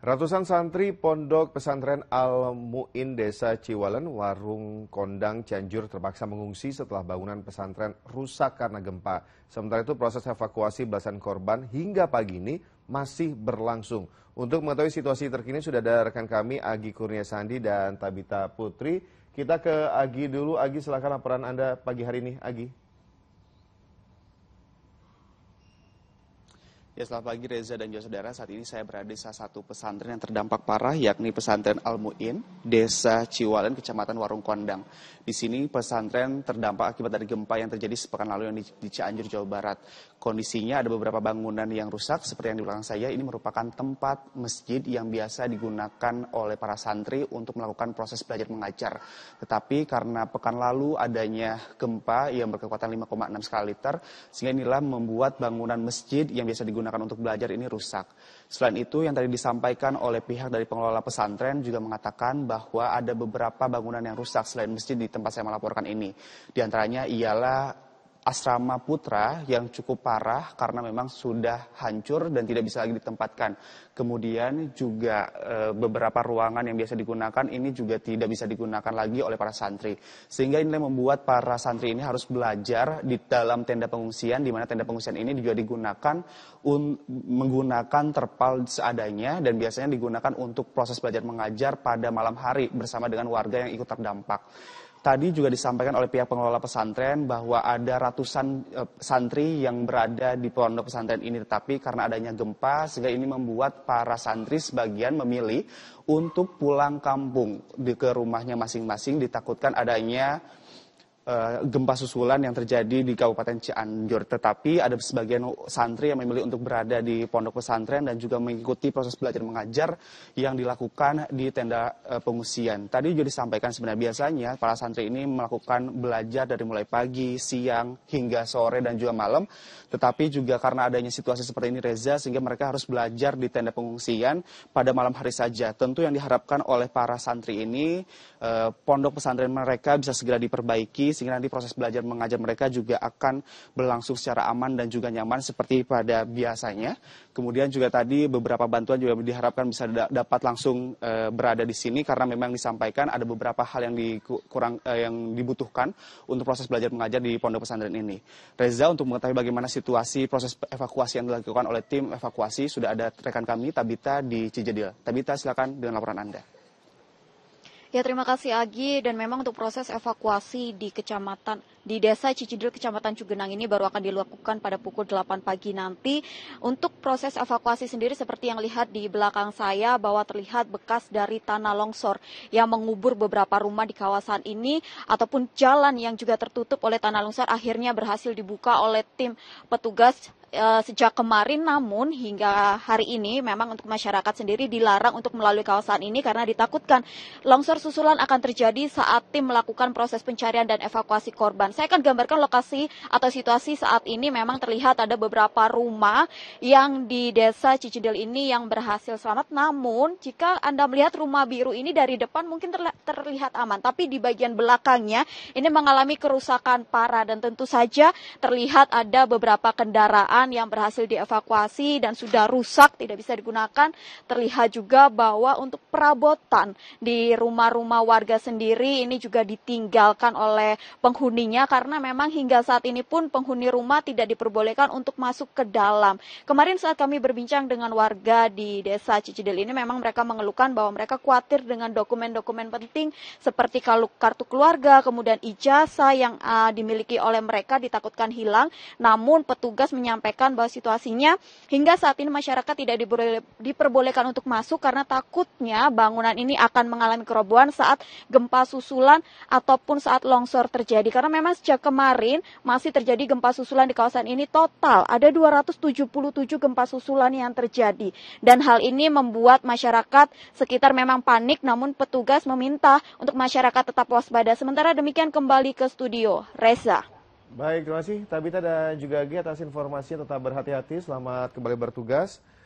Ratusan santri Pondok Pesantren Al-Mu'in Desa Ciwalen, Warung Kondang, Cianjur terpaksa mengungsi setelah bangunan pesantren rusak karena gempa. Sementara itu proses evakuasi belasan korban hingga pagi ini masih berlangsung. Untuk mengetahui situasi terkini sudah ada rekan kami Agi Kurnia Sandi dan Tabita Putri. Kita ke Agi dulu. Agi silakan laporan Anda pagi hari ini, Agi. Ya selamat pagi Reza dan juga saudara. Saat ini saya berada di salah satu pesantren yang terdampak parah yakni pesantren Al Muin, Desa Ciwalen, Kecamatan Warung Kondang. Di sini pesantren terdampak akibat dari gempa yang terjadi sepekan lalu yang di, di Cianjur, Jawa Barat. Kondisinya ada beberapa bangunan yang rusak seperti yang di belakang saya. Ini merupakan tempat masjid yang biasa digunakan oleh para santri untuk melakukan proses belajar mengajar. Tetapi karena pekan lalu adanya gempa yang berkekuatan 5,6 skala liter, sehingga inilah membuat bangunan masjid yang biasa digunakan digunakan untuk belajar ini rusak. Selain itu, yang tadi disampaikan oleh pihak dari pengelola pesantren juga mengatakan bahwa ada beberapa bangunan yang rusak selain masjid di tempat saya melaporkan ini. Di antaranya ialah asrama putra yang cukup parah karena memang sudah hancur dan tidak bisa lagi ditempatkan. Kemudian juga e, beberapa ruangan yang biasa digunakan ini juga tidak bisa digunakan lagi oleh para santri. Sehingga ini membuat para santri ini harus belajar di dalam tenda pengungsian di mana tenda pengungsian ini juga digunakan un, menggunakan terpal seadanya dan biasanya digunakan untuk proses belajar mengajar pada malam hari bersama dengan warga yang ikut terdampak. Tadi juga disampaikan oleh pihak pengelola pesantren bahwa ada ratusan eh, santri yang berada di pondok pesantren ini, tetapi karena adanya gempa, sehingga ini membuat para santri sebagian memilih untuk pulang kampung di ke rumahnya masing-masing, ditakutkan adanya Eh, gempa susulan yang terjadi di Kabupaten Cianjur. Tetapi ada sebagian santri yang memilih untuk berada di pondok pesantren dan juga mengikuti proses belajar mengajar yang dilakukan di tenda uh, pengungsian. Tadi juga disampaikan sebenarnya biasanya para santri ini melakukan belajar dari mulai pagi, siang, hingga sore dan juga malam. Tetapi juga karena adanya situasi seperti ini Reza sehingga mereka harus belajar di tenda pengungsian pada malam hari saja. Tentu yang diharapkan oleh para santri ini uh, pondok pesantren mereka bisa segera diperbaiki sehingga nanti proses belajar mengajar mereka juga akan berlangsung secara aman dan juga nyaman seperti pada biasanya. Kemudian juga tadi beberapa bantuan juga diharapkan bisa dapat langsung e, berada di sini karena memang disampaikan ada beberapa hal yang dikurang e, yang dibutuhkan untuk proses belajar mengajar di pondok pesantren ini. Reza untuk mengetahui bagaimana situasi proses evakuasi yang dilakukan oleh tim evakuasi sudah ada rekan kami Tabita di Cijedil. Tabita silakan dengan laporan Anda. Ya terima kasih Agi. Dan memang untuk proses evakuasi di kecamatan di desa Cicidil kecamatan Cugenang ini baru akan dilakukan pada pukul 8 pagi nanti. Untuk proses evakuasi sendiri seperti yang lihat di belakang saya bahwa terlihat bekas dari tanah longsor yang mengubur beberapa rumah di kawasan ini ataupun jalan yang juga tertutup oleh tanah longsor akhirnya berhasil dibuka oleh tim petugas Eh, sejak kemarin namun hingga hari ini memang untuk masyarakat sendiri dilarang untuk melalui kawasan ini karena ditakutkan longsor susulan akan terjadi saat tim melakukan proses pencarian dan evakuasi korban. Saya akan gambarkan lokasi atau situasi saat ini memang terlihat ada beberapa rumah yang di desa Cicidil ini yang berhasil selamat. Namun jika Anda melihat rumah biru ini dari depan mungkin terlihat aman, tapi di bagian belakangnya ini mengalami kerusakan parah dan tentu saja terlihat ada beberapa kendaraan yang berhasil dievakuasi dan sudah rusak tidak bisa digunakan. Terlihat juga bahwa untuk perabotan di rumah-rumah warga sendiri ini juga ditinggalkan oleh penghuninya karena memang hingga saat ini pun penghuni rumah tidak diperbolehkan untuk masuk ke dalam. Kemarin saat kami berbincang dengan warga di desa Cicidil ini memang mereka mengeluhkan bahwa mereka khawatir dengan dokumen-dokumen penting seperti kartu keluarga, kemudian ijazah yang uh, dimiliki oleh mereka ditakutkan hilang. Namun petugas menyampaikan bahwa situasinya hingga saat ini masyarakat tidak diperbolehkan untuk masuk karena takutnya bangunan ini akan mengalami kerobohan saat gempa susulan ataupun saat longsor terjadi. Karena memang sejak kemarin masih terjadi gempa susulan di kawasan ini total ada 277 gempa susulan yang terjadi. Dan hal ini membuat masyarakat sekitar memang panik namun petugas meminta untuk masyarakat tetap waspada. Sementara demikian kembali ke studio. Reza. Baik, terima kasih Tabita dan juga Gi atas informasinya. Tetap berhati-hati, selamat kembali bertugas.